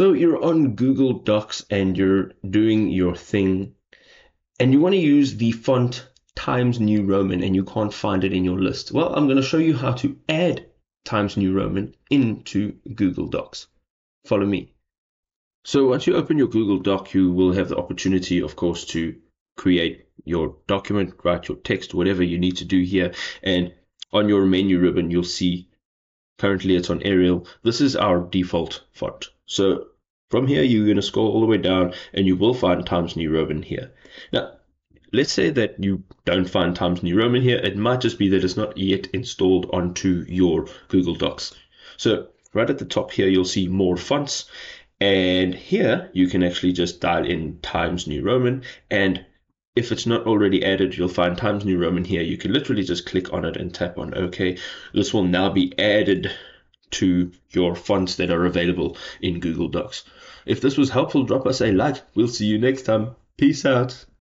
So you're on Google Docs and you're doing your thing, and you want to use the font Times New Roman and you can't find it in your list. Well, I'm going to show you how to add Times New Roman into Google Docs. Follow me. So once you open your Google Doc, you will have the opportunity, of course, to create your document, write your text, whatever you need to do here. And on your menu ribbon, you'll see currently it's on Arial. This is our default font. So from here, you're going to scroll all the way down and you will find Times New Roman here. Now, let's say that you don't find Times New Roman here. It might just be that it's not yet installed onto your Google Docs. So right at the top here, you'll see more fonts. And here you can actually just dial in Times New Roman. And if it's not already added, you'll find Times New Roman here. You can literally just click on it and tap on OK. This will now be added to your fonts that are available in Google Docs. If this was helpful, drop us a like. We'll see you next time. Peace out.